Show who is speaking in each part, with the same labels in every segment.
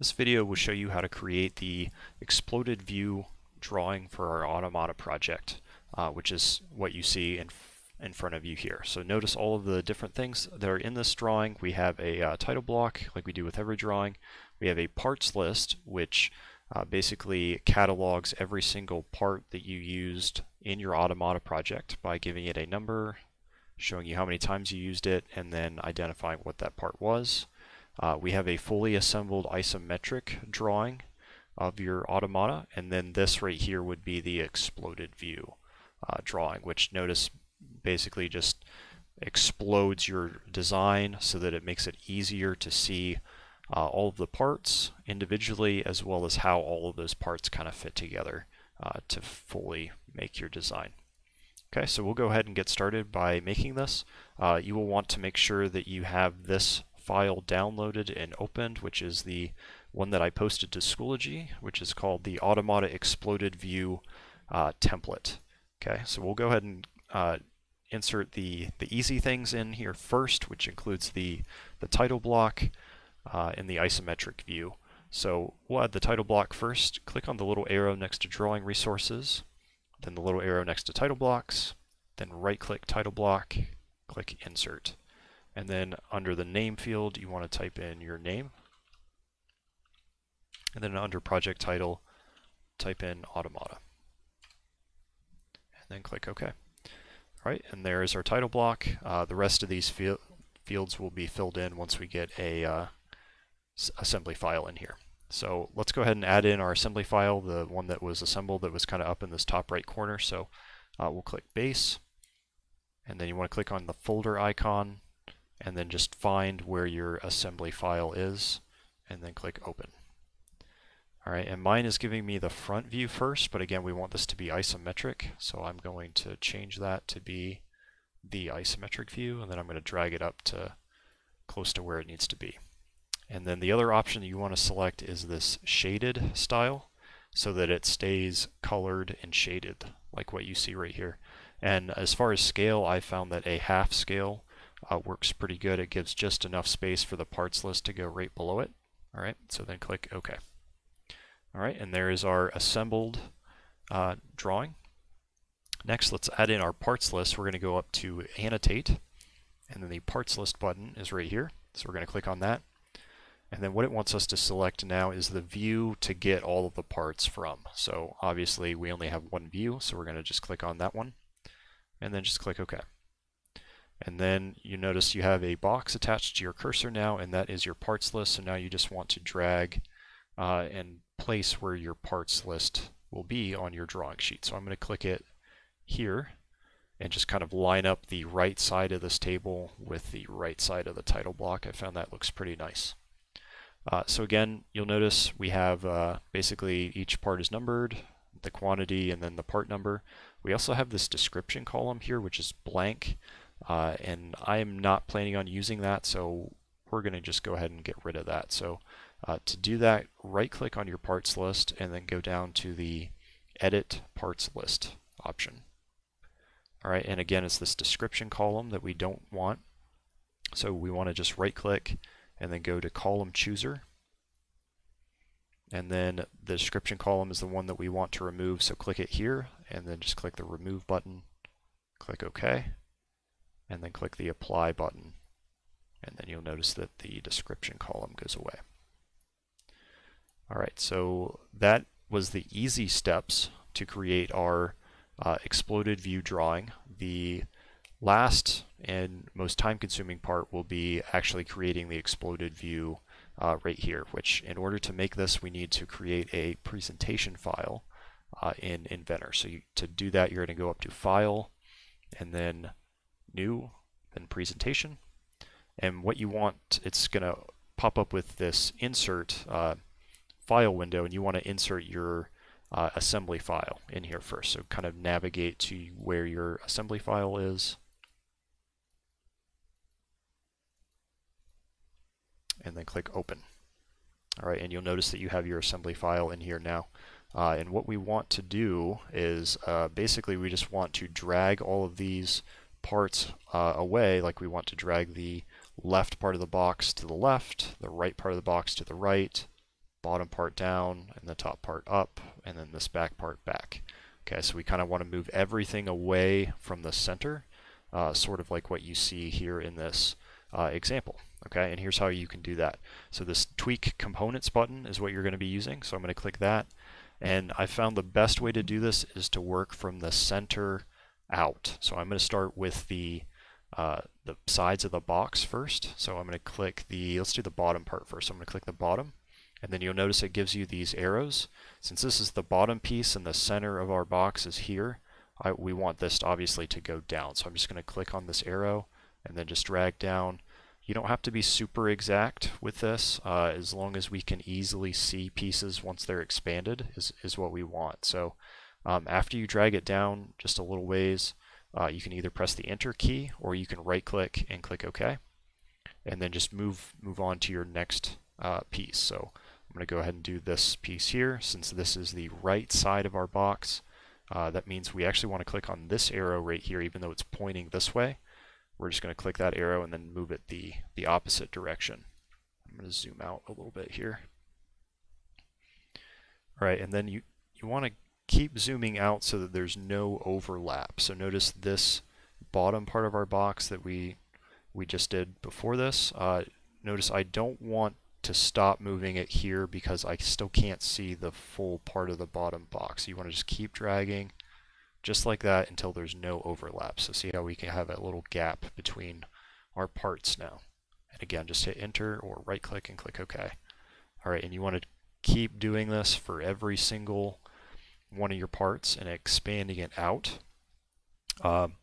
Speaker 1: This video will show you how to create the exploded view drawing for our Automata project, uh, which is what you see in, in front of you here. So notice all of the different things that are in this drawing. We have a uh, title block, like we do with every drawing. We have a parts list, which uh, basically catalogs every single part that you used in your Automata project by giving it a number, showing you how many times you used it, and then identifying what that part was. Uh, we have a fully assembled isometric drawing of your automata, and then this right here would be the exploded view uh, drawing, which notice basically just explodes your design so that it makes it easier to see uh, all of the parts individually as well as how all of those parts kind of fit together uh, to fully make your design. Okay, so we'll go ahead and get started by making this. Uh, you will want to make sure that you have this file downloaded and opened, which is the one that I posted to Schoology, which is called the Automata Exploded View uh, template. Okay, so we'll go ahead and uh, insert the, the easy things in here first, which includes the, the title block uh, and the isometric view. So we'll add the title block first. Click on the little arrow next to drawing resources then the little arrow next to title blocks, then right click title block, click insert. And then under the name field, you want to type in your name. And then under project title, type in automata. And then click OK. All right, and there's our title block. Uh, the rest of these fields will be filled in once we get a uh, assembly file in here. So let's go ahead and add in our assembly file, the one that was assembled that was kind of up in this top right corner. So uh, we'll click base, and then you want to click on the folder icon, and then just find where your assembly file is, and then click open. All right, and mine is giving me the front view first, but again, we want this to be isometric, so I'm going to change that to be the isometric view, and then I'm going to drag it up to close to where it needs to be. And then the other option that you want to select is this shaded style so that it stays colored and shaded like what you see right here. And as far as scale, I found that a half scale uh, works pretty good. It gives just enough space for the parts list to go right below it. All right, so then click OK. All right, and there is our assembled uh, drawing. Next, let's add in our parts list. We're going to go up to Annotate, and then the parts list button is right here. So we're going to click on that. And then what it wants us to select now is the view to get all of the parts from. So obviously we only have one view, so we're going to just click on that one and then just click OK. And then you notice you have a box attached to your cursor now, and that is your parts list. So now you just want to drag uh, and place where your parts list will be on your drawing sheet. So I'm going to click it here and just kind of line up the right side of this table with the right side of the title block. I found that looks pretty nice. Uh, so again, you'll notice we have uh, basically each part is numbered, the quantity, and then the part number. We also have this description column here, which is blank, uh, and I am not planning on using that, so we're going to just go ahead and get rid of that. So uh, to do that, right-click on your parts list, and then go down to the Edit Parts List option. All right, and again, it's this description column that we don't want. So we want to just right-click, and then go to column chooser. And then the description column is the one that we want to remove, so click it here, and then just click the remove button, click OK, and then click the apply button. And then you'll notice that the description column goes away. Alright, so that was the easy steps to create our uh, exploded view drawing. The Last and most time-consuming part will be actually creating the exploded view uh, right here, which in order to make this, we need to create a presentation file uh, in Inventor. So you, to do that, you're going to go up to File, and then New, then Presentation. And what you want, it's going to pop up with this Insert uh, file window, and you want to insert your uh, assembly file in here first. So kind of navigate to where your assembly file is. and then click open. All right, and you'll notice that you have your assembly file in here now. Uh, and what we want to do is uh, basically we just want to drag all of these parts uh, away, like we want to drag the left part of the box to the left, the right part of the box to the right, bottom part down, and the top part up, and then this back part back. Okay, so we kind of want to move everything away from the center, uh, sort of like what you see here in this uh, example. Okay, and here's how you can do that. So this tweak components button is what you're going to be using. So I'm going to click that. And I found the best way to do this is to work from the center out. So I'm going to start with the uh, the sides of the box first. So I'm going to click the, let's do the bottom part first. I'm going to click the bottom and then you'll notice it gives you these arrows. Since this is the bottom piece and the center of our box is here, I, we want this obviously to go down. So I'm just going to click on this arrow and then just drag down. You don't have to be super exact with this, uh, as long as we can easily see pieces once they're expanded is, is what we want. So um, after you drag it down just a little ways, uh, you can either press the enter key or you can right click and click OK and then just move move on to your next uh, piece. So I'm going to go ahead and do this piece here since this is the right side of our box. Uh, that means we actually want to click on this arrow right here even though it's pointing this way. We're just going to click that arrow and then move it the, the opposite direction. I'm going to zoom out a little bit here. All right, and then you, you want to keep zooming out so that there's no overlap. So notice this bottom part of our box that we we just did before this. Uh, notice I don't want to stop moving it here because I still can't see the full part of the bottom box. You want to just keep dragging just like that until there's no overlap. So see how we can have a little gap between our parts now. And again, just hit enter or right click and click OK. All right, and you want to keep doing this for every single one of your parts and expanding it out. Um,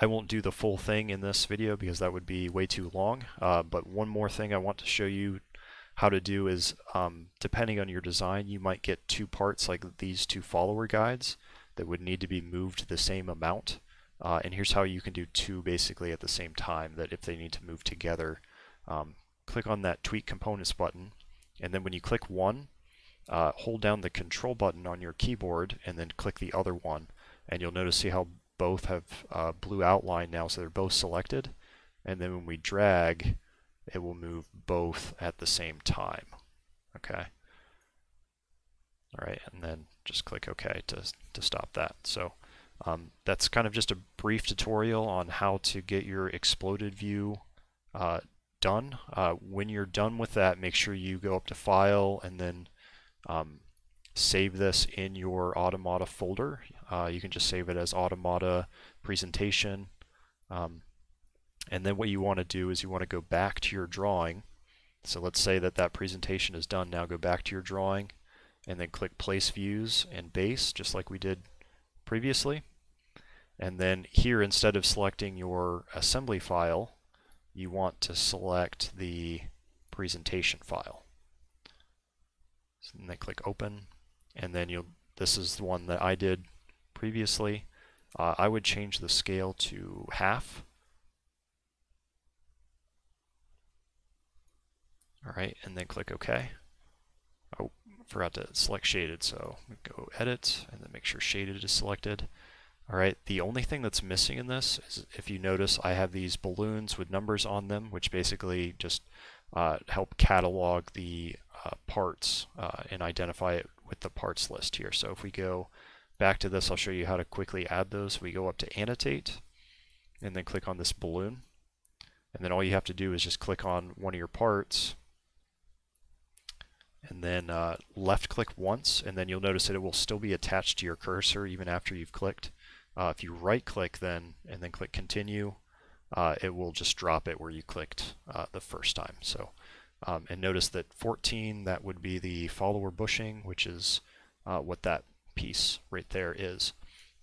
Speaker 1: I won't do the full thing in this video because that would be way too long, uh, but one more thing I want to show you how to do is, um, depending on your design, you might get two parts like these two follower guides that would need to be moved the same amount. Uh, and here's how you can do two basically at the same time, that if they need to move together, um, click on that tweak components button, and then when you click one, uh, hold down the control button on your keyboard and then click the other one. And you'll notice see how both have uh, blue outline now so they're both selected. And then when we drag it will move both at the same time. Okay? All right and then just click OK to, to stop that. So um, that's kind of just a brief tutorial on how to get your exploded view uh, done. Uh, when you're done with that make sure you go up to file and then um, save this in your Automata folder. Uh, you can just save it as Automata presentation. Um, and then what you want to do is you want to go back to your drawing. So let's say that that presentation is done. Now go back to your drawing and then click Place Views and Base, just like we did previously. And then here, instead of selecting your assembly file, you want to select the presentation file and then click open and then you'll this is the one that I did previously. Uh, I would change the scale to half. Alright and then click OK. Oh forgot to select shaded so go edit and then make sure shaded is selected. Alright, the only thing that's missing in this is if you notice I have these balloons with numbers on them which basically just uh, help catalog the parts uh, and identify it with the parts list here. So if we go back to this, I'll show you how to quickly add those. We go up to annotate and then click on this balloon. And then all you have to do is just click on one of your parts and then uh, left click once and then you'll notice that it will still be attached to your cursor even after you've clicked. Uh, if you right click then and then click continue, uh, it will just drop it where you clicked uh, the first time. So um, and notice that 14, that would be the follower bushing, which is uh, what that piece right there is.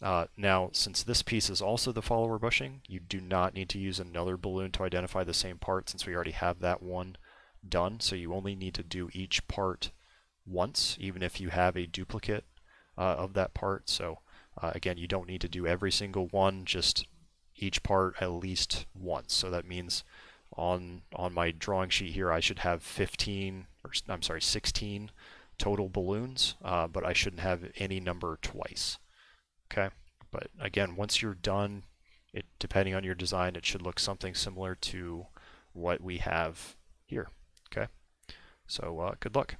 Speaker 1: Uh, now, since this piece is also the follower bushing, you do not need to use another balloon to identify the same part since we already have that one done. So you only need to do each part once, even if you have a duplicate uh, of that part. So uh, again, you don't need to do every single one, just each part at least once. So that means on on my drawing sheet here I should have 15 or I'm sorry 16 total balloons uh, but I shouldn't have any number twice okay? But again once you're done it depending on your design it should look something similar to what we have here okay? So uh, good luck